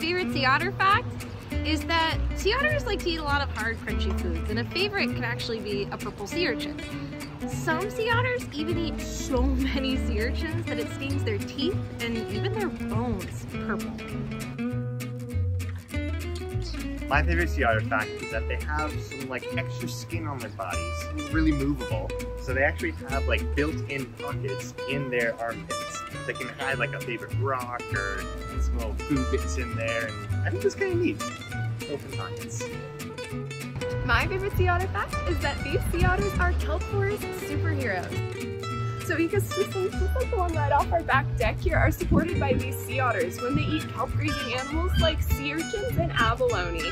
sea otter fact is that sea otters like to eat a lot of hard, crunchy foods, and a favorite can actually be a purple sea urchin. Some sea otters even eat so many sea urchins that it stains their teeth and even their bones purple. My favorite sea otter fact is that they have some like extra skin on their bodies, really movable. So they actually have like built-in pockets in their armpits. They can hide like a favorite rock or little food in there, I think that's kind of neat. Open pockets. My favorite sea otter fact is that these sea otters are kelp forest superheroes. So ecosystems just like the one right off our back deck here are supported by these sea otters when they eat kelp grazing animals like sea urchins and abalone.